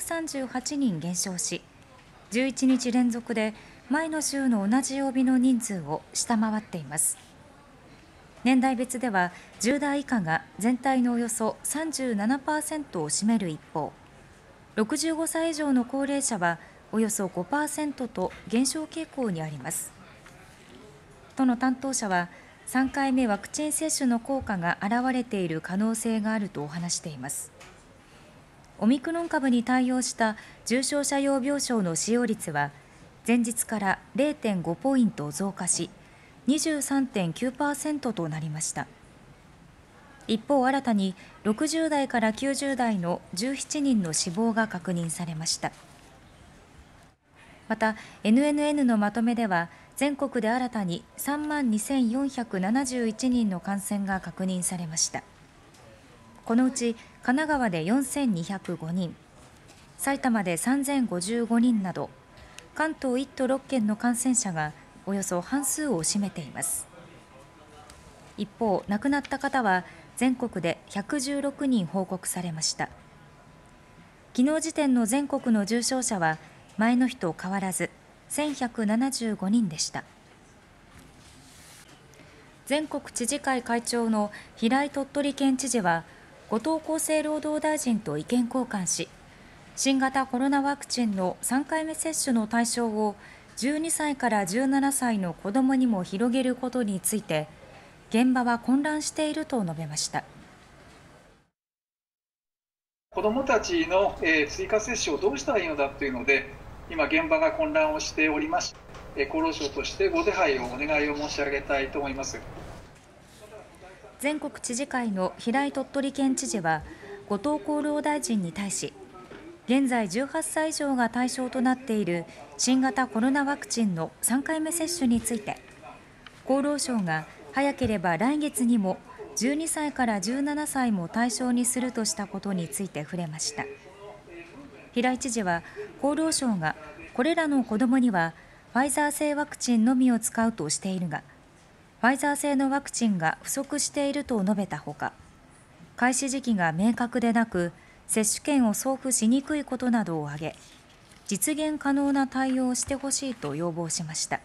238人減少し11日連続で前の週の同じ曜日の人数を下回っています。年代別では10代以下が全体のおよそ37%を占める一方65歳以上の高齢者はおよそ5%と減少傾向にあります。都の担当者は3回目ワクチン接種の効果が現れている可能性があると話しています。オミクロン株に対応した重症者用病床の使用率は前日から0.5ポイント増加し23.9%となりました。一方新たに60代から90代の17人の死亡が確認されました。また NNN のまとめでは全国で新たに3万2471人の感染が確認されました。このうち神奈川で4205人埼玉で3055人など関東1都6県の感染者がおよそ半数を占めています。一方亡くなった方は全国で116人報告されました。昨日時点の全国の重症者は前の日と変わらず1175人でした。全国知事会会長の平井鳥取県知事は後藤厚生労働大臣と意見交換し新型コロナワクチンの3回目接種の対象を12歳から17歳の子どもにも広げることについて現場は混乱していると述べました。子どもたちのえ追加接種をどうしたらいいのだというので今現場が混乱をしております。厚労省としてご手配をお願いを申し上げたいと思います。全国知事会の平井鳥取県知事は後藤厚労大臣に対し現在18歳以上が対象となっている新型コロナワクチンの3回目接種について厚労省が早ければ来月にも12歳から17歳も対象にするとしたことについて触れました。平井知事は厚労省がこれらの子どもにはファイザー製ワクチンのみを使うとしているがファイザー製のワクチンが不足していると述べたほか開始時期が明確でなく接種券を送付しにくいことなどを挙げ実現可能な対応をしてほしいと要望しました。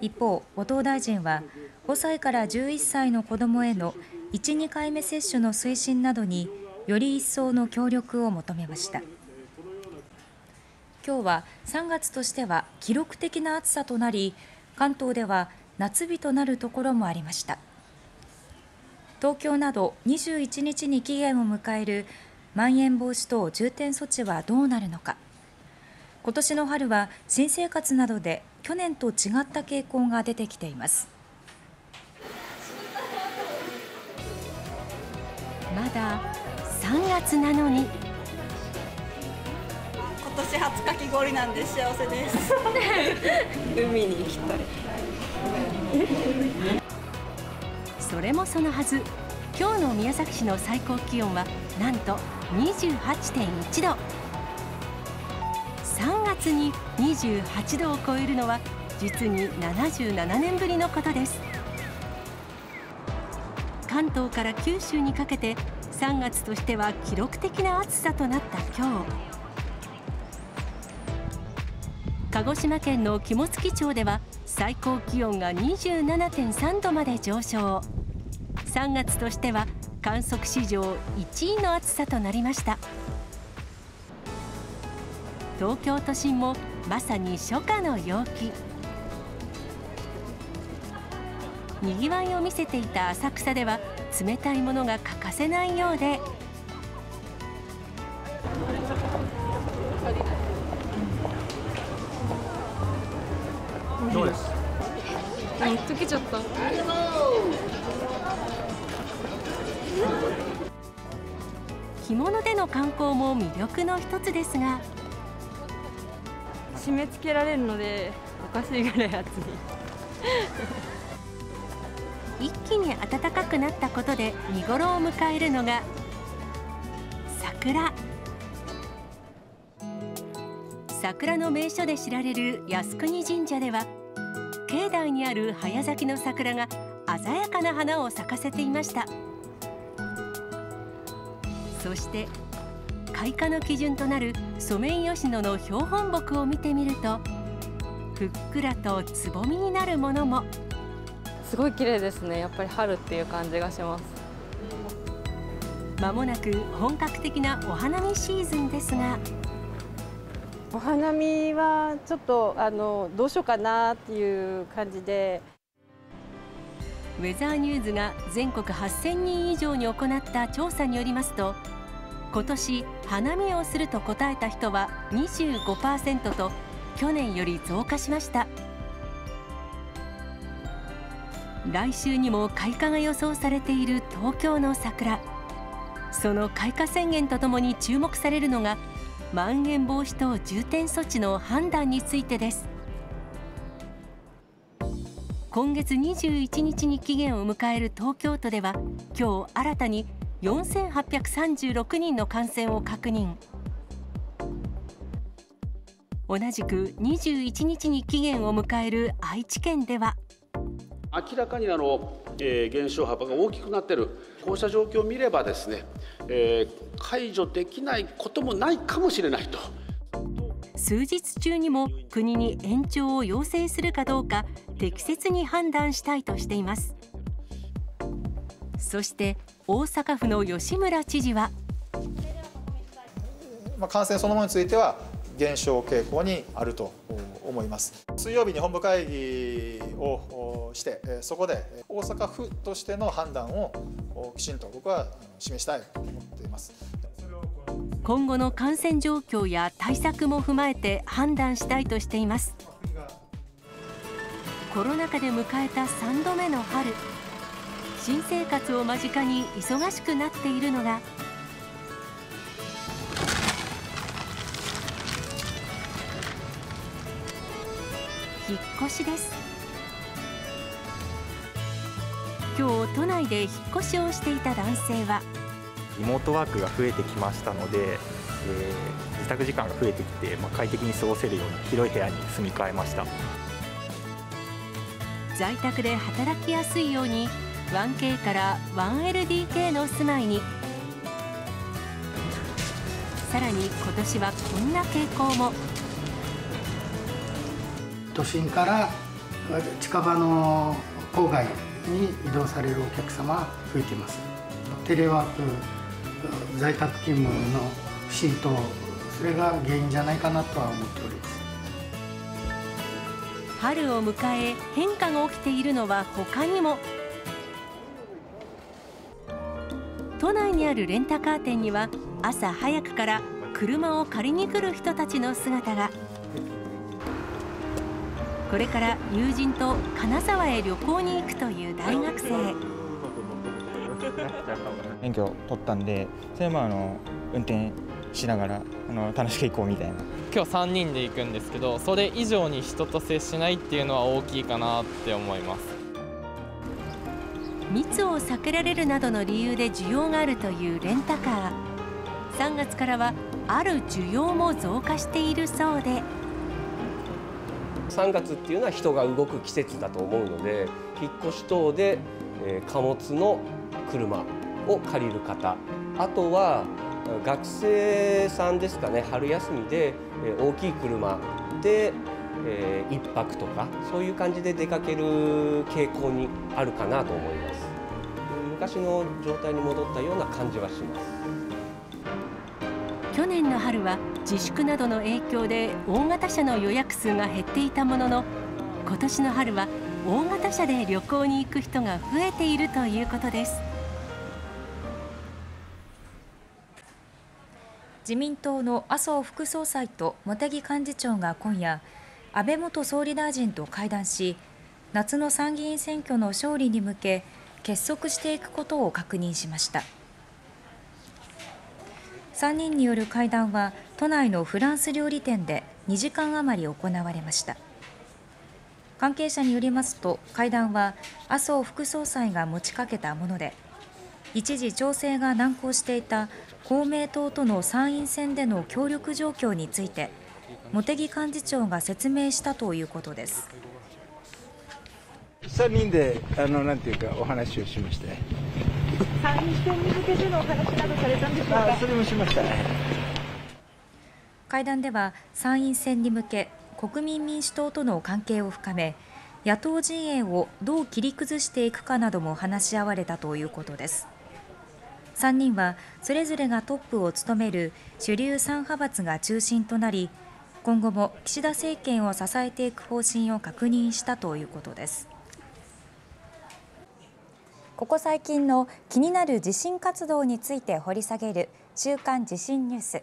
一方後藤大臣は5歳から11歳の子どもへの1、2回目接種の推進などにより一層の協力を求めました。今日は3月としては記録的な暑さとなり関東では夏日となるところもありました。東京など21日に期限を迎えるまん延防止等重点措置はどうなるのか。今年の春は新生活などで去年と違った傾向が出てきています。まだ3月なのに。今年初かき氷なんで幸せです。海に行きたいそれもそのはず。今日の宮崎市の最高気温はなんと28.1度。3月に28度を超えるのは実に77年ぶりのことです。関東から九州にかけて3月としては記録的な暑さとなった今日。鹿児島県の肝付町では最高気温が27.3度まで上昇。3月としては観測史上1位の暑さとなりました。東京都心もまさに初夏の陽気。にぎわいを見せていた浅草では冷たいものが欠かせないようで。溶けちゃった。着物での観光も魅力の一つですが。締め付けられるのでおかしいぐらい暑い。一気に暖かくなったことで見頃を迎えるのが桜。桜の名所で知られる靖国神社では境内にある早咲きの桜が鮮やかな花を咲かせていましたそして開花の基準となるソメイヨシノの標本木を見てみると、ふっくらとつぼみになるものも。すごい綺麗ですね。やっぱり春っていう感じがします。まもなく本格的なお花見シーズンですが。お花見はちょっとあのどうしようかなっていう感じで。ウェザーニューズが全国8000人以上に行った調査によりますと、ことし、花見をすると答えた人は25%と、去年より増加しました。来週にも開花が予想されている東京の桜。その開花宣言とともに注目されるのが、まん延防止等重点措置の判断についてです。今月21日に期限を迎える東京都では、きょう新たに4836人の感染を確認。同じく21日に期限を迎える愛知県では。明らかにあの、えー、減少幅が大きくなっている、こうした状況を見ればですね、えー、解除できないこともないかもしれないと。数日中にも国に延長を要請するかどうか、適切に判断したいとしています。そして、大阪府の吉村知事は。まあ、感染そのものについては、減少傾向にあると思います水曜日に本部会議をしてそこで大阪府としての判断をきちんと僕は示したいと思っています今後の感染状況や対策も踏まえて判断したいとしています。コロナ禍で迎えた3度目の春。新生活を間近に忙しくなっているのが。引っ越しです。今日都内で引っ越しをしていた男性は。リモートワークが増えてきましたので、えー、自宅時間が増えてきて、まあ、快適に過ごせるように広い部屋に住み替えました。在宅で働きやすいように 1K から 1LDK の住まいに。さらに今年はこんな傾向も。都心から近場の郊外に移動されるお客様増えています。テレワーク在宅勤務の浸透それが原因じゃないかなとは思っております。春を迎え変化が起きているのは他にも。都内にあるレンタカー店には朝早くから車を借りに来る人たちの姿が。これから友人と金沢へ旅行に行くという大学生。免許取ったんでそれもあの運転しながらあの楽しく行こうみたいな。今日3人で行くんですけどそれ以上に人と接しないっていうのは大きいかなって思います。密を避けられるなどの理由で需要があるというレンタカー。3月からはある需要も増加しているそうで。3月っていうのは人が動く季節だと思うので引っ越し等で貨物の車を借りる方。あとは学生さんですかね。春休みで大きい車で1泊とかそういう感じで出かける傾向にあるかなと思います。昔の状態に戻ったような感じはします。去年の春は自粛などの影響で大型車の予約数が減っていたものの今年の春は大型車で旅行に行く人が増えているということです。自民党の麻生副総裁と茂木幹事長が今夜安倍元総理大臣と会談し夏の参議院選挙の勝利に向け結束していくことを確認しました。3人による会談は都内のフランス料理店で2時間余り行われました。関係者によりますと会談は麻生副総裁が持ちかけたもので一時調整が難航していた公明党との参院選での協力状況について茂木幹事長が説明したということです。3人であのなんていうかお話をしまして参院選に向けてのお話などされたんでしょうか？それもしました会談では参院選に向け国民民主党との関係を深め野党陣営をどう切り崩していくかなども話し合われたということです3人はそれぞれがトップを務める主流3派閥が中心となり今後も岸田政権を支えていく方針を確認したということです。ここ最近の気になる地震活動について掘り下げる週刊地震ニュース。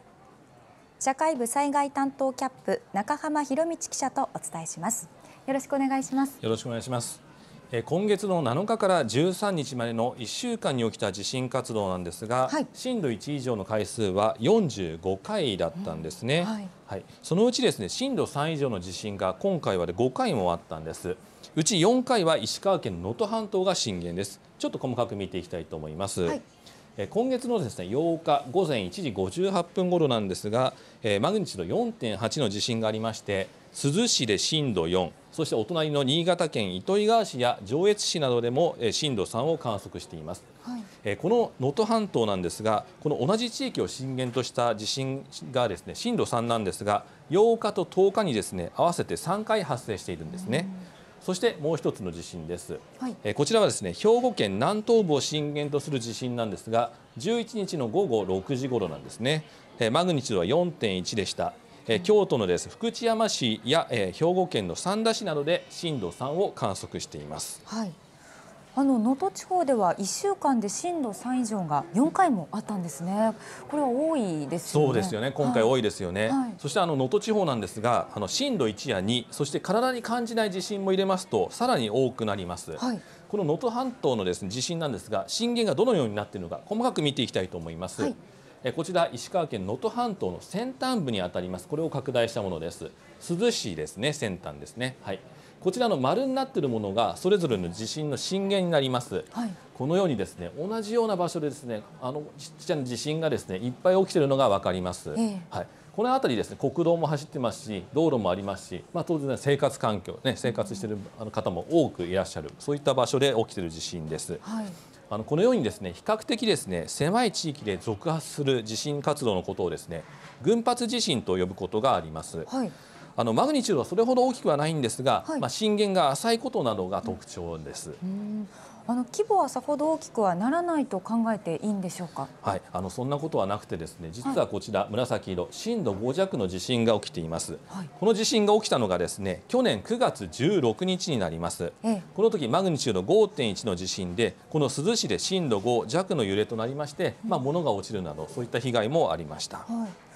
社会部災害担当キャップ中浜博道記者とお伝えします。よろしくお願いします。よろしくお願いします。今月の7日から13日までの1週間に起きた地震活動なんですが、はい、震度1以上の回数は45回だったんですね、うんはい、はい、そのうちですね震度3以上の地震が今回はで5回もあったんです。うち4回は石川県能登半島が震源です。ちょっと細かく見ていきたいと思います、はい。今月のですね8日午前1時58分頃なんですが、えー、マグニチュード4.8の地震がありまして珠洲市で震度4そしてお隣の新潟県糸魚川市や上越市などでも震度3を観測しています、はい、この能登半島なんですがこの同じ地域を震源とした地震がですね震度3なんですが8日と10日にですね合わせて3回発生しているんですね。そしてもう一つの地震です、はい、えこちらはですね兵庫県南東部を震源とする地震なんですが11日の午後6時頃なんですね、えマグニチュードは4.1でしたえ京都のです福知山市や、え兵庫県の三田市などで震度3を観測しています。はいあの能登地方では1週間で震度3以上が4回もあったんですね。これは多いですよね。そうですよね。今回多いですよね。はい、そしてあの能登地方なんですが、あの震度1や2、そして体に感じない地震も入れますとさらに多くなります。はい、この能登半島のですね地震なんですが、震源がどのようになっているのか細かく見ていきたいと思います。はいこちら石川県能登半島の先端部にあたります。これを拡大したものです。珠洲市ですね先端ですね。はい。こちらの丸になっているものがそれぞれの地震の震源になります、はい、このようにですね同じような場所でですねあのちっちゃな地震がですねいっぱい起きているのが分かります、えー、はい。この辺りですね国道も走ってますし道路もありますし、まあ、当然生活環境、ね、生活している方も多くいらっしゃるそういった場所で起きている地震です。はいあのこのようにですね比較的ですね狭い地域で続発する地震活動のことをですね群発地震と呼ぶことがあります。はいあのマグニチュードはそれほど大きくはないんですが、はい、まあ、震源が浅いことなどが特徴です。あの規模はさほど大きくはならないと考えていいんでしょうか？はい、あのそんなことはなくてですね、実はこちら、はい、紫色震度5弱の地震が起きています、はい、この地震が起きたのがですね、去年9月16日になります。ええ、この時マグニチュード5.1の地震で、この珠洲市で震度5弱の揺れとなりまして、まあ物が落ちるなどそういった被害もありました。はい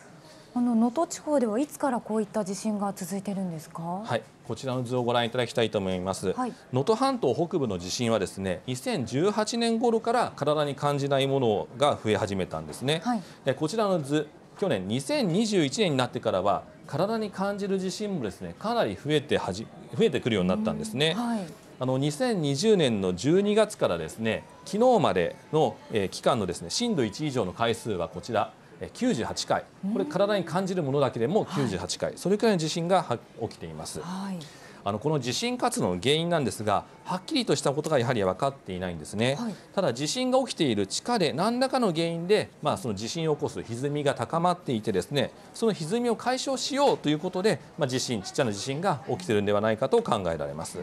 あの能登地方ではいつからこういった地震が続いているんですか？はい、こちらの図をご覧いただきたいと思います。能、はい、登、半島北部の地震はですね、2018年頃から体に感じないものが増え始めたんですね。はい、でこちらの図、去年2021年になってからは体に感じる地震もですね、かなり増えてはじ増えてくるようになったんですね。はいあの2020年の12月からですね昨日までの、えー、期間のですね震度1以上の回数はこちら98回。これ体に感じるものだけでも98回、はい、それくらいの地震が起きています。はい。あのこの地震活動の原因なんですがはっきりとしたことがやはり分かっていないんですね、はい、ただ地震が起きている地下で何らかの原因で、まあ、その地震を起こす歪みが高まっていてですねその歪みを解消しようということで、まあ、地震ちっちゃな地震が起きているんではないかと考えられます。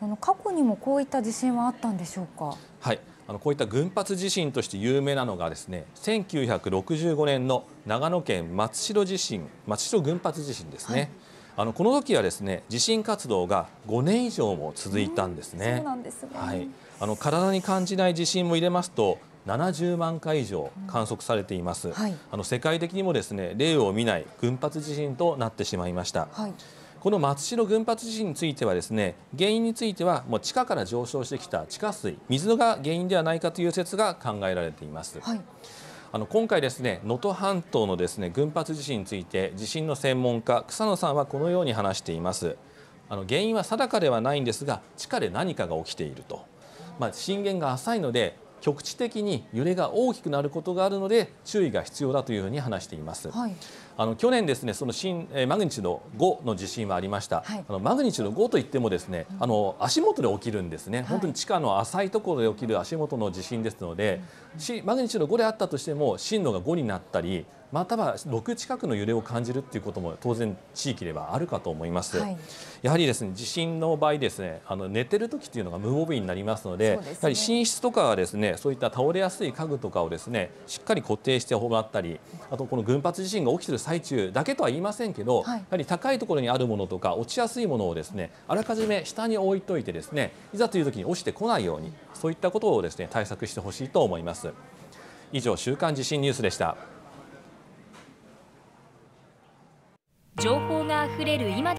あの過去にもこういった地震はあったんでしょうか？はい、あのこういった群発地震として有名なのがですね1965年の長野県松代地震松代群発地震ですね、はい、あのこの時はですね地震活動が5年以上も続いたんですね。そうなんですね。はい、あの体に感じない地震も入れますと70万回以上観測されています、うんはい、あの世界的にもですね例を見ない群発地震となってしまいました。はいこの松代群発地震についてはですね原因についてはもう地下から上昇してきた地下水水が原因ではないかという説が考えられています。はいあの今回ですね能登半島のですね群発地震について地震の専門家草野さんはこのように話していますあの原因は定かではないんですが地下で何かが起きていると、まあ、震源が浅いので局地的に揺れが大きくなることがあるので注意が必要だというふうに話しています。はい、あの去年ですねその新マグニチュード5の地震はありました。はい、あのマグニチュード5といってもですね、あの足元で起きるんですね。本当に地下の浅いところで起きる足元の地震ですので、うん、マグニチュード5であったとしても震度が5になったりまたは6近くの揺れを感じるっていうことも当然地域ではあるかと思います、はい、やはりですね地震の場合ですねあの寝てる時っていうのが無防備になりますので、ね、やはり寝室とかはですねそういった倒れやすい家具とかをですねしっかり固定してもらったりあとこの群発地震が起きている最中だけとは言いませんけど、はい、やはり高いところにあるものとか落ちやすいものをですねあらかじめ下に置いといてですねいざという時に落ちてこないようにそういったことをですね対策してほしいと思います。以上週刊地震ニュースでした。情報があふれる今